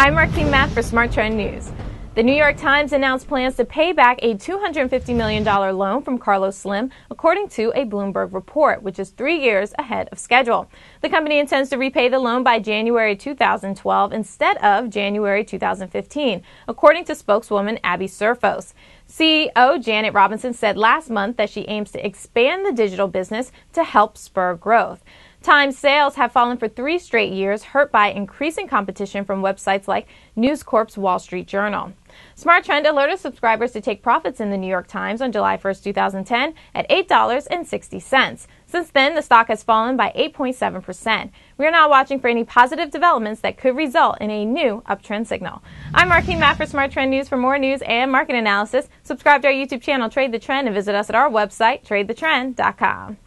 I'm Martine Math for SmarTrend News. The New York Times announced plans to pay back a $250 million loan from Carlos Slim, according to a Bloomberg report, which is three years ahead of schedule. The company intends to repay the loan by January 2012 instead of January 2015, according to spokeswoman Abbe Serphos. CEO Janet Robinson said last month that she aims to expand the digital business to help spur growth. Times sales have fallen for three straight years, hurt by increasing competition from websites like News Corp's Wall Street Journal. SmarTrend alerted subscribers to take profits in the New York Times on July 1, 2010 at $8.60. Since then, the stock has fallen by 8.7%. We are now watching for any positive developments that could result in a new uptrend signal. I'm Martine Matt for SmarTrend News. For more news and market analysis, subscribe to our YouTube channel Trade the Trend and visit us at our website, tradethetrend.com.